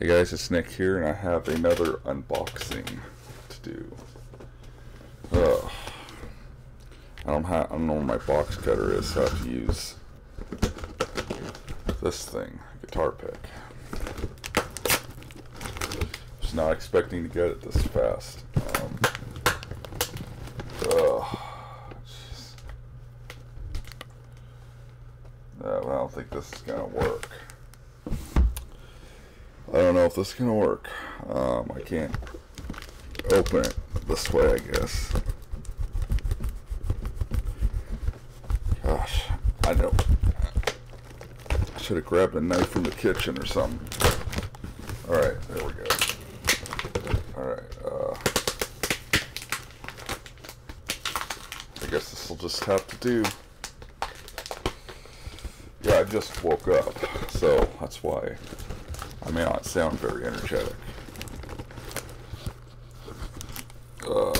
Hey guys, it's Nick here, and I have another unboxing to do. Ugh. I don't have, I don't know where my box cutter is, so I have to use this thing, guitar pick. Just not expecting to get it this fast. Um, ugh. Jeez. I don't think this is gonna work. If this is gonna work. Um, I can't open it this way, I guess. Gosh, I know. I should have grabbed a knife from the kitchen or something. Alright, there we go. Alright, uh. I guess this will just have to do. Yeah, I just woke up, so that's why I may not sound very energetic. Uh,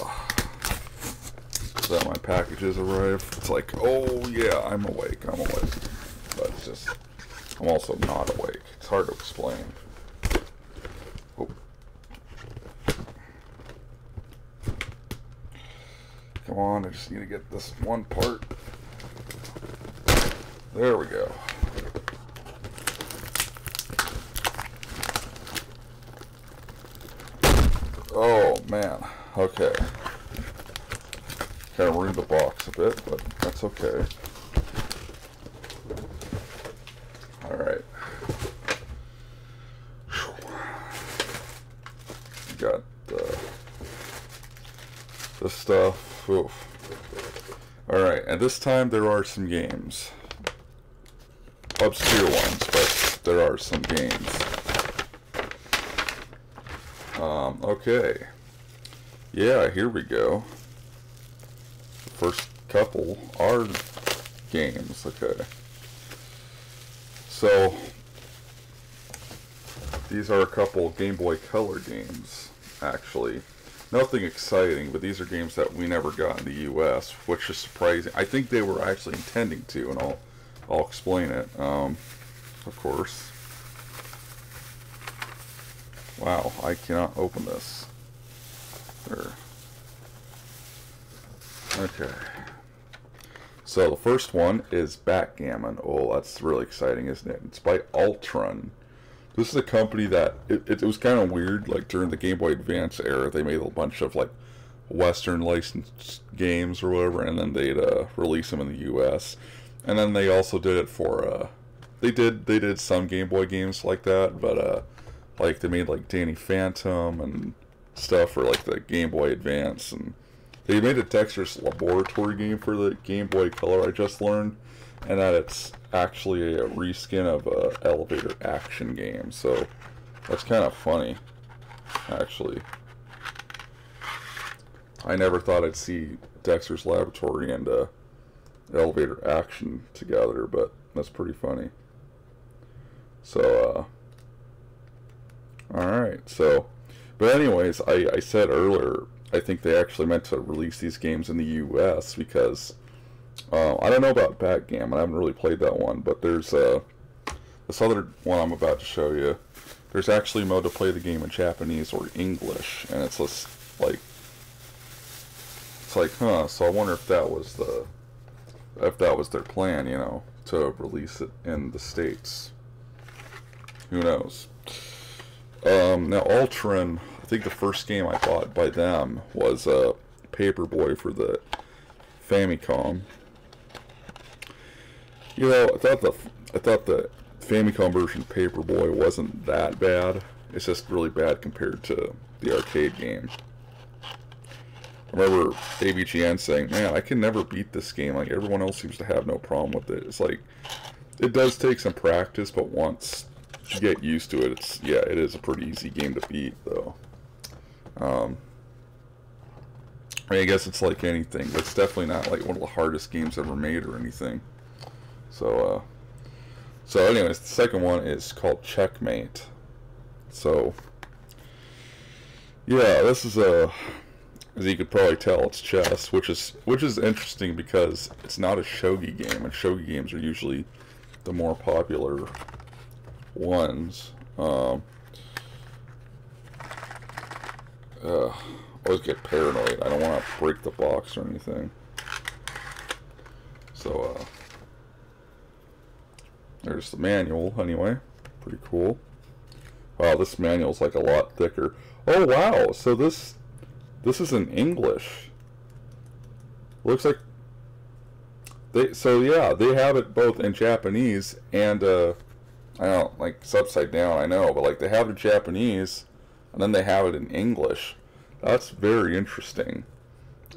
so my packages arrive. It's like, oh yeah, I'm awake, I'm awake. But it's just, I'm also not awake. It's hard to explain. Come on, I just need to get this one part. There we go. Oh man, okay. Kind of ruined the box a bit, but that's okay. Alright. Got the, this stuff. Oof. Alright, and this time there are some games. Obscure ones, but there are some games. Um, okay. Yeah, here we go. The first couple are games, okay. So, these are a couple Game Boy Color games, actually. Nothing exciting, but these are games that we never got in the U.S., which is surprising. I think they were actually intending to, and I'll, I'll explain it, um, of course. Wow, I cannot open this. There. Okay. So the first one is Backgammon. Oh, that's really exciting, isn't it? It's by Altron. This is a company that it, it, it was kind of weird. Like during the Game Boy Advance era, they made a bunch of like Western licensed games or whatever, and then they'd uh, release them in the U.S. And then they also did it for uh, they did they did some Game Boy games like that, but uh, like they made like Danny Phantom and stuff for like the Game Boy Advance and they made a Dexter's Laboratory game for the Game Boy Color I just learned and that it's actually a reskin of a elevator action game so that's kind of funny actually. I never thought I'd see Dexter's Laboratory and uh, elevator action together but that's pretty funny. So uh Alright, so, but anyways, I, I said earlier, I think they actually meant to release these games in the U.S. because, uh, I don't know about Backgammon, I haven't really played that one, but there's, uh, this other one I'm about to show you, there's actually a mode to play the game in Japanese or English, and it's just, like, it's like, huh, so I wonder if that was the, if that was their plan, you know, to release it in the States. Who knows? Um, now, Altron, I think the first game I bought by them was uh, Paperboy for the Famicom. You know, I thought the I thought the Famicom version of Paperboy wasn't that bad. It's just really bad compared to the arcade game. I remember AVGN saying, "Man, I can never beat this game. Like everyone else seems to have no problem with it." It's like it does take some practice, but once you get used to it, it's yeah, it is a pretty easy game to beat though. Um, I, mean, I guess it's like anything, but it's definitely not like one of the hardest games ever made or anything. So, uh, so anyways, the second one is called Checkmate. So, yeah, this is a, as you could probably tell, it's chess, which is which is interesting because it's not a shogi game, and shogi games are usually the more popular ones. Um, uh, always get paranoid. I don't want to break the box or anything. So, uh, there's the manual, anyway. Pretty cool. Wow, this manual's like a lot thicker. Oh, wow, so this, this is in English. Looks like, they, so yeah, they have it both in Japanese and, uh, I don't, like, it's upside down, I know, but like, they have it in Japanese, and then they have it in English. That's very interesting.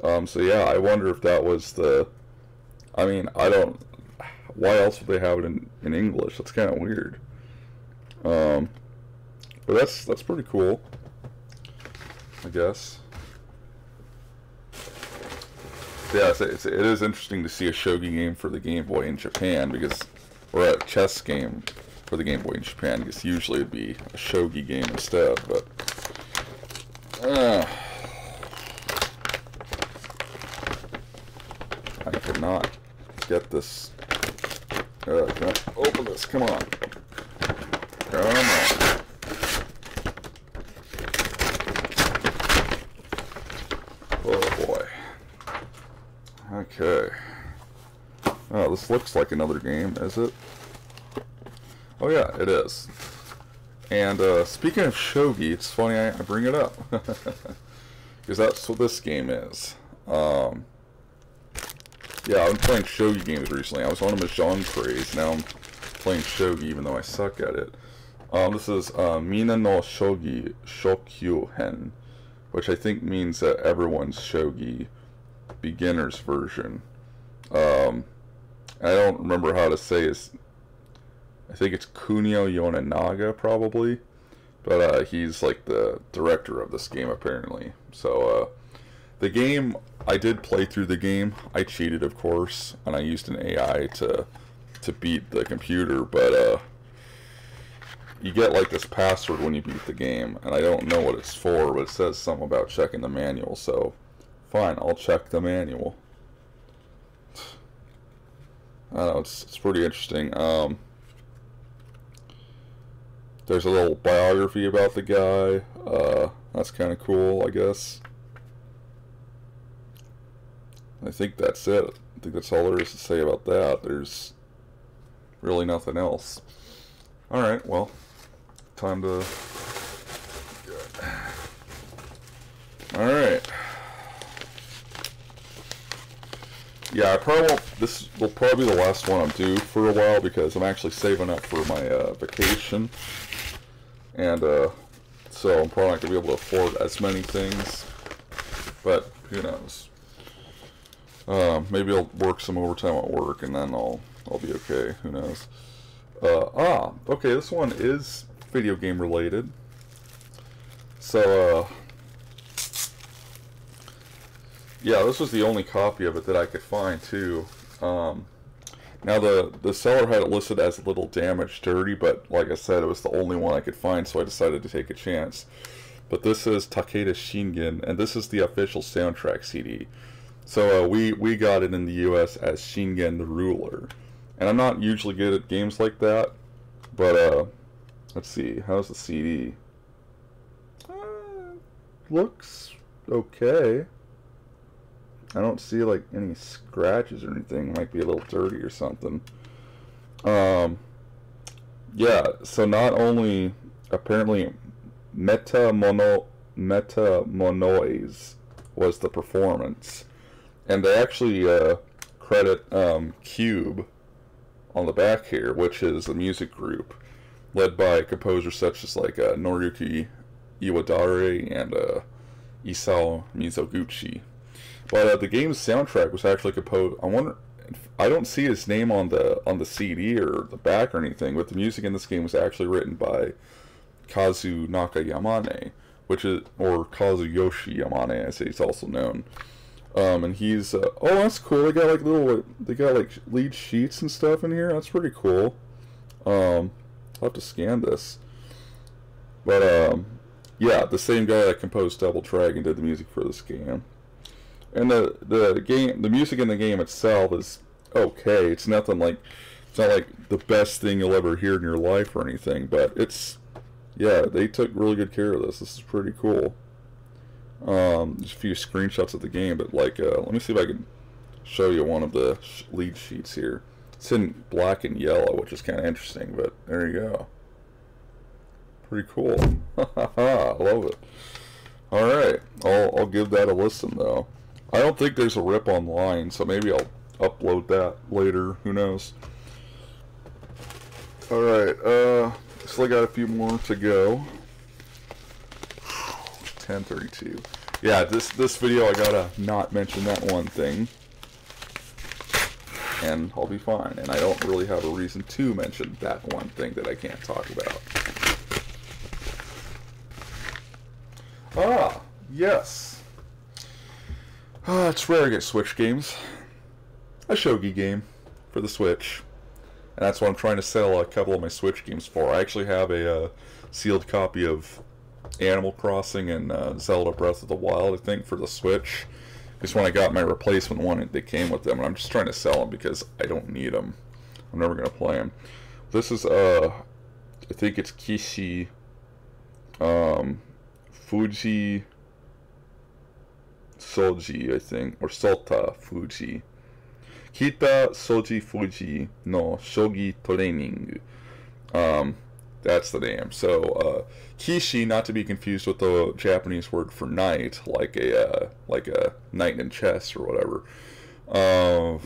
Um, so yeah, I wonder if that was the, I mean, I don't, why else would they have it in, in English? That's kind of weird. Um, but that's, that's pretty cool, I guess. Yeah, it's, it's, it is interesting to see a shogi game for the Game Boy in Japan because, or a chess game for the Game Boy in Japan because usually it'd be a shogi game instead, but uh, I cannot get this. Uh, open this? Come on. Come on. Oh boy. Okay. Oh, this looks like another game, is it? Oh yeah, it is. And uh, speaking of shogi, it's funny I, I bring it up because that's what this game is. Um, yeah, I've been playing shogi games recently. I was on a Mahjong craze. Now I'm playing shogi, even though I suck at it. Um, this is uh, Mina no Shogi Shokyuhen, which I think means uh, everyone's shogi beginner's version. Um, I don't remember how to say his I think it's Kunio Yonenaga, probably. But uh, he's like the director of this game, apparently. So, uh, the game, I did play through the game. I cheated, of course, and I used an AI to to beat the computer, but uh, you get like this password when you beat the game, and I don't know what it's for, but it says something about checking the manual, so fine, I'll check the manual. I don't know, it's, it's pretty interesting. Um, there's a little biography about the guy. Uh, that's kind of cool, I guess. I think that's it. I think that's all there is to say about that. There's really nothing else. Alright, well, time to... Alright. Yeah, I probably won't, this will probably be the last one I'm due for a while because I'm actually saving up for my uh, vacation. And uh, so I'm probably not going to be able to afford as many things. But who knows. Uh, maybe I'll work some overtime at work and then I'll, I'll be okay. Who knows. Uh, ah, okay, this one is video game related. So, uh, yeah, this was the only copy of it that I could find, too. Um, now the the seller had it listed as a little damaged dirty, but like I said, it was the only one I could find, so I decided to take a chance. But this is Takeda Shingen, and this is the official soundtrack CD. So uh, we we got it in the U.S. as Shingen the Ruler, and I'm not usually good at games like that, but uh, let's see, how's the CD? Uh, looks okay. I don't see like any scratches or anything. Might be a little dirty or something. Um, yeah. So not only apparently Meta Mono Meta Monoise was the performance, and they actually uh, credit um, Cube on the back here, which is a music group led by composers such as like uh, Noriyuki Iwadare and uh, Isao Mizoguchi. But uh, the game's soundtrack was actually composed. I wonder. I don't see his name on the on the CD or the back or anything, but the music in this game was actually written by Kazunaka Yamane, which is or Kazuyoshi Yamane, as he's also known. Um, and he's uh, oh, that's cool. They got like little they got like lead sheets and stuff in here. That's pretty cool. Um, I'll have to scan this. But um, yeah, the same guy that composed Double Dragon did the music for this game. And the the game, the music in the game itself is okay. It's nothing like it's not like the best thing you'll ever hear in your life or anything, but it's yeah, they took really good care of this. This is pretty cool. Um, there's a few screenshots of the game, but like, uh, let me see if I can show you one of the sh lead sheets here. It's in black and yellow, which is kind of interesting, but there you go. Pretty cool. I love it. All right, I'll, I'll give that a listen though. I don't think there's a rip online, so maybe I'll upload that later. Who knows? All right, uh, still got a few more to go. 1032. Yeah, this this video I gotta not mention that one thing, and I'll be fine. And I don't really have a reason to mention that one thing that I can't talk about. Ah, yes. Ah, it's rare to get Switch games. A shogi game for the Switch. And that's what I'm trying to sell a couple of my Switch games for. I actually have a uh, sealed copy of Animal Crossing and uh, Zelda Breath of the Wild, I think, for the Switch. Because when I got my replacement one, they came with them, and I'm just trying to sell them because I don't need them. I'm never going to play them. This is, uh, I think it's Kishi, um, Fuji Soji, I think, or Sota Fujii. Kita Soji Fuji no Shogi Training. Um, that's the name. So, uh, Kishi, not to be confused with the Japanese word for knight, like a uh, like a knight in chess or whatever. Uh,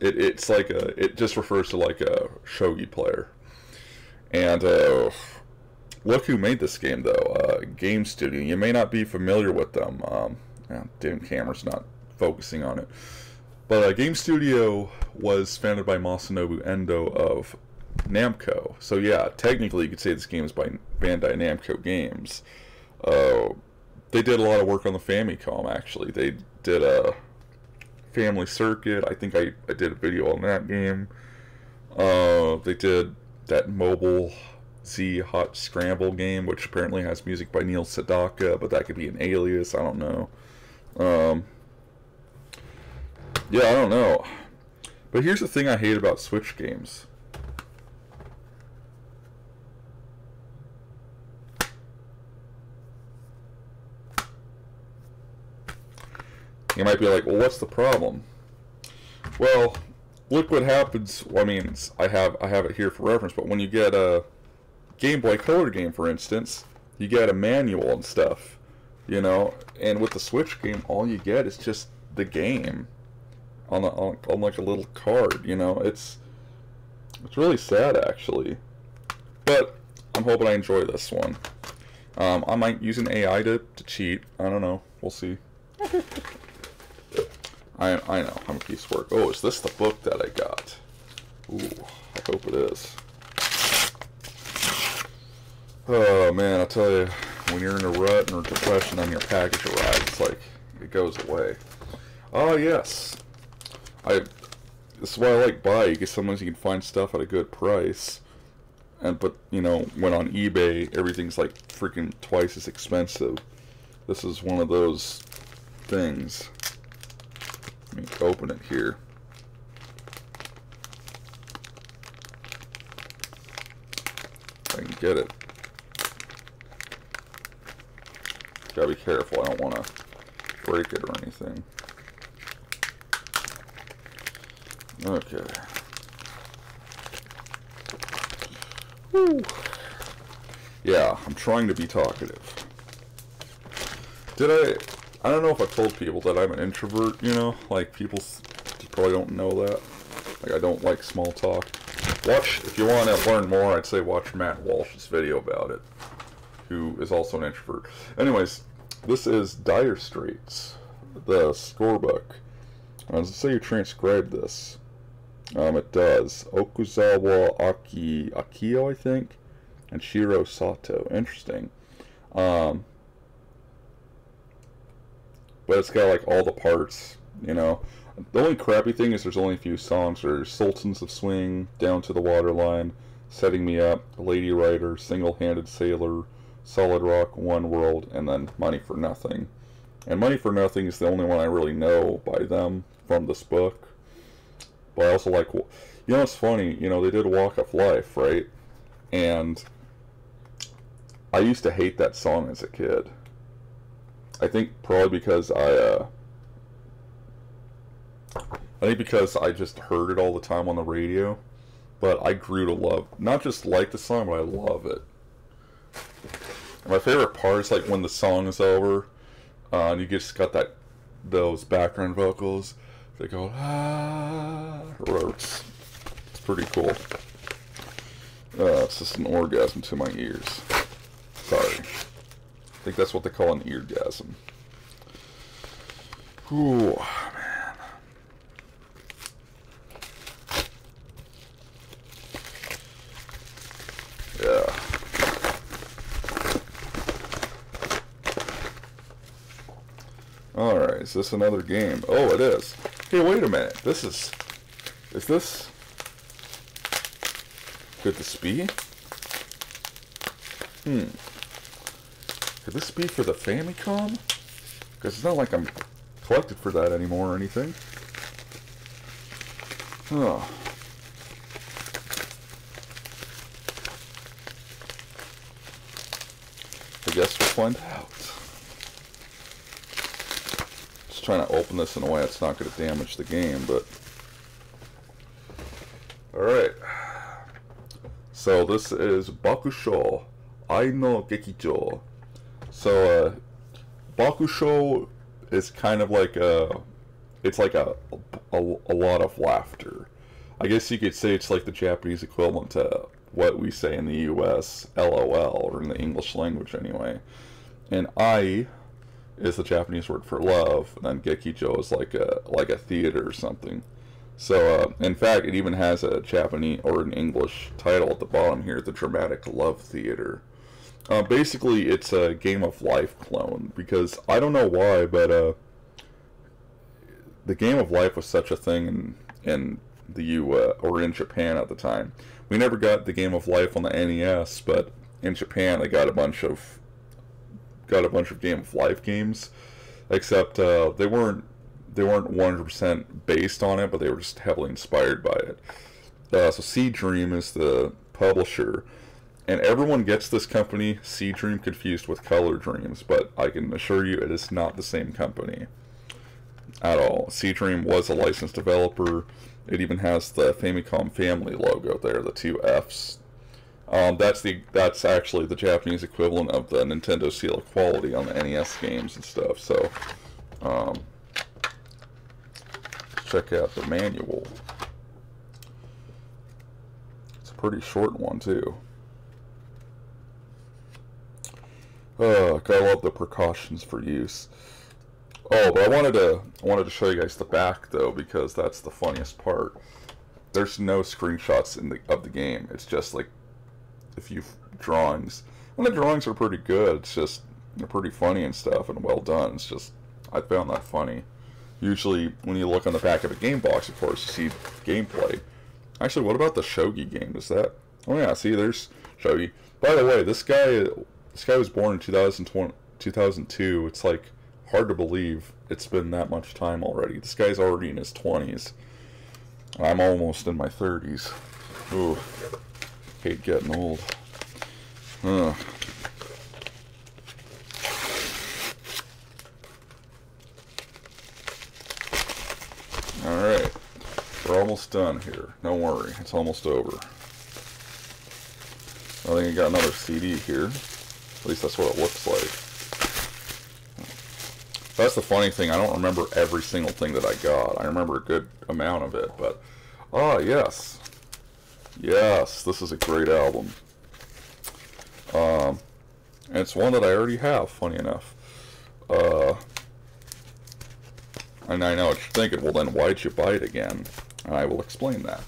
it, it's like a it just refers to like a shogi player. And uh, look who made this game though, uh, Game Studio. You may not be familiar with them. Um, damn camera's not focusing on it. But uh, Game Studio was founded by Masanobu Endo of Namco. So yeah, technically you could say this game is by Bandai Namco Games. Uh, they did a lot of work on the Famicom actually. They did a Family Circuit. I think I, I did a video on that game. Uh, they did that mobile Z Hot Scramble game, which apparently has music by Neil Sedaka, but that could be an alias. I don't know. Um, yeah, I don't know. But here's the thing I hate about Switch games. You might be like, well, what's the problem? Well, look what happens. I mean, I have I have it here for reference, but when you get a Game Boy Color game, for instance, you get a manual and stuff, you know. And with the Switch game, all you get is just the game on, a, on, on like a little card, you know. It's it's really sad actually, but I'm hoping I enjoy this one. Um, I might use an AI to, to cheat. I don't know. We'll see. I, I know, I'm a piece of work. Oh, is this the book that I got? Ooh, I hope it is. Oh, man, I tell you, when you're in a rut or depression and your package arrives, it's like, it goes away. Oh, yes. I, this is why I like buy, because sometimes you can find stuff at a good price. And, but, you know, when on eBay, everything's like freaking twice as expensive. This is one of those things. Let me open it here. I can get it. Gotta be careful, I don't want to break it or anything. Okay. Yeah, I'm trying to be talkative. Did I... I don't know if I told people that I'm an introvert, you know? Like, people probably don't know that. Like, I don't like small talk. Watch, if you want to learn more, I'd say watch Matt Walsh's video about it, who is also an introvert. Anyways, this is Dire Straits, the scorebook. Uh, it say you transcribe this? Um, it does. Okuzawa Aki Akio, I think, and Shiro Sato. Interesting. Um, but it's got like all the parts, you know. The only crappy thing is there's only a few songs. There's Sultans of Swing, Down to the Waterline, Setting Me Up, Lady Writer, Single Handed Sailor, Solid Rock, One World, and then Money for Nothing. And Money for Nothing is the only one I really know by them from this book. But I also like, you know, it's funny, you know, they did Walk of Life, right? And I used to hate that song as a kid. I think probably because I, uh, I think because I just heard it all the time on the radio, but I grew to love, not just like the song, but I love it. My favorite part is like when the song is over, uh, and you just got that, those background vocals. They go ah, it's, it's pretty cool. Uh, it's just an orgasm to my ears. Sorry. I think that's what they call an eargasm. Ooh, man. Yeah. Alright, is this another game? Oh, it is. Hey, wait a minute. This is... Is this... Could this be? Hmm. Could this be for the Famicom? Because it's not like I'm collected for that anymore or anything. Oh. I guess we'll find out. Just trying to open this in a way that's not going to damage the game, but... Alright. So this is Bakusho Aino Gekijo. So uh, Bakusho is kind of like a, it's like a, a, a lot of laughter. I guess you could say it's like the Japanese equivalent to what we say in the U.S. LOL, or in the English language anyway. And I is the Japanese word for love, and then is like a like a theater or something. So, uh, in fact, it even has a Japanese or an English title at the bottom here, the Dramatic Love Theater. Uh, basically, it's a Game of Life clone because I don't know why, but uh, the Game of Life was such a thing in in the U uh, or in Japan at the time. We never got the Game of Life on the NES, but in Japan they got a bunch of got a bunch of Game of Life games, except uh, they weren't they weren't 100% based on it, but they were just heavily inspired by it. Uh, so Seedream is the publisher and everyone gets this company, Seedream, confused with Color Dreams, but I can assure you it is not the same company at all. Seedream was a licensed developer. It even has the Famicom family logo there, the two Fs. Um, that's the that's actually the Japanese equivalent of the Nintendo seal of quality on the NES games and stuff. So, um, check out the manual. It's a pretty short one too. Oh, gotta love the precautions for use. Oh, but I wanted to I wanted to show you guys the back though because that's the funniest part. There's no screenshots in the of the game. It's just like a few drawings. And the drawings are pretty good. It's just they're pretty funny and stuff and well done. It's just I found that funny. Usually when you look on the back of a game box, of course, you see gameplay. Actually, what about the Shogi game? Is that? Oh yeah, see, there's Shogi. By the way, this guy this guy was born in 2020, 2002. It's like hard to believe it's been that much time already. This guy's already in his 20s. I'm almost in my 30s. Ooh, hate getting old. Huh. Alright, we're almost done here. Don't worry, it's almost over. I think I got another CD here. At least that's what it looks like. That's the funny thing. I don't remember every single thing that I got. I remember a good amount of it, but ah, yes, yes, this is a great album. Um, and it's one that I already have. Funny enough. Uh, and I know what you're thinking. Well, then why'd you buy it again? And I will explain that.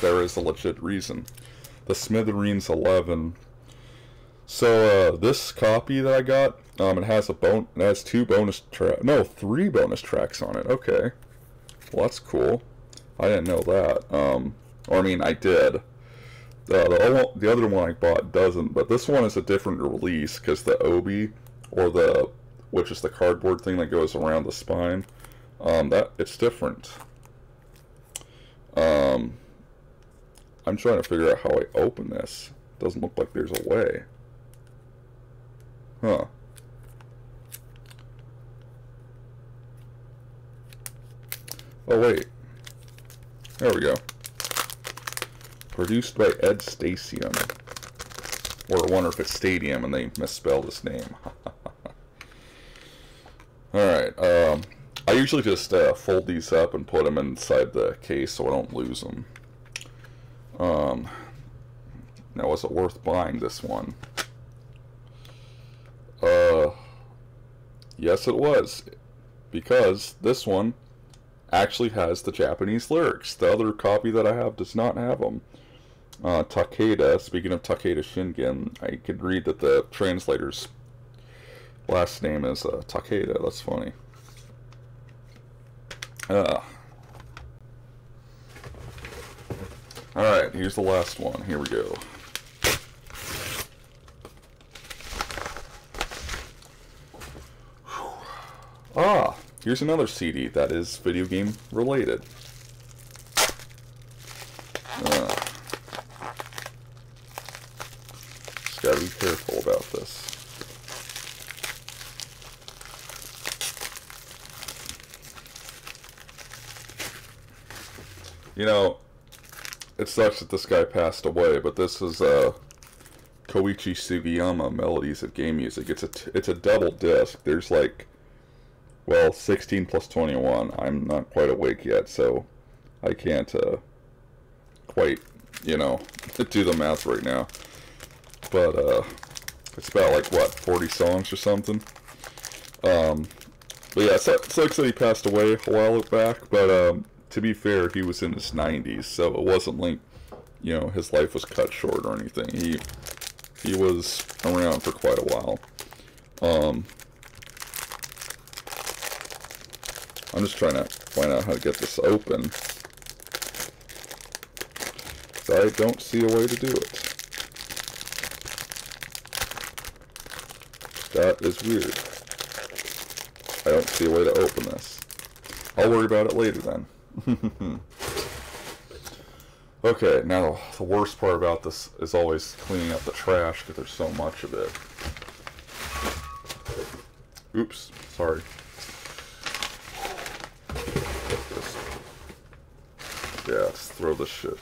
There is a legit reason. The Smithereens 11 so uh, this copy that I got, um, it has a bone, it has two bonus track, no, three bonus tracks on it. Okay, well that's cool. I didn't know that. Um, or, I mean, I did. Uh, the, the other one I bought doesn't, but this one is a different release because the Obi, or the, which is the cardboard thing that goes around the spine, um, that it's different. Um, I'm trying to figure out how I open this. Doesn't look like there's a way. Huh. Oh wait. There we go. Produced by Ed Stasium. Or I wonder if it's Stadium and they misspelled his name. Alright, um, I usually just uh, fold these up and put them inside the case so I don't lose them. Um, now, was it worth buying this one? Uh, yes, it was. Because this one actually has the Japanese lyrics. The other copy that I have does not have them. Uh, Takeda, speaking of Takeda Shingen, I could read that the translator's last name is uh, Takeda. That's funny. Uh, Alright, here's the last one. Here we go. Ah, here's another CD that is video game related. Uh, just gotta be careful about this. You know, it sucks that this guy passed away, but this is uh, Koichi Sugiyama Melodies of Game Music. It's a it's a double disc. There's like well, 16 plus 21. I'm not quite awake yet, so I can't uh, quite, you know, do the math right now. But uh, it's about like, what, 40 songs or something? Um, but yeah, it sucks that he passed away a while back, but um, to be fair, he was in his 90s, so it wasn't like, you know, his life was cut short or anything. He, he was around for quite a while. Um, I'm just trying to find out how to get this open. I don't see a way to do it. That is weird. I don't see a way to open this. I'll worry about it later then. okay, now the worst part about this is always cleaning up the trash because there's so much of it. Oops, sorry. Yeah, let's throw this shit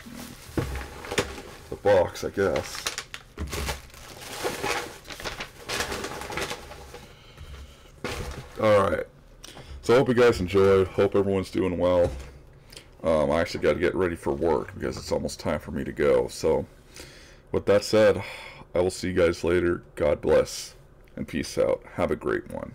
in the box, I guess. Alright. So I hope you guys enjoyed. Hope everyone's doing well. Um, I actually got to get ready for work because it's almost time for me to go. So, with that said, I will see you guys later. God bless and peace out. Have a great one.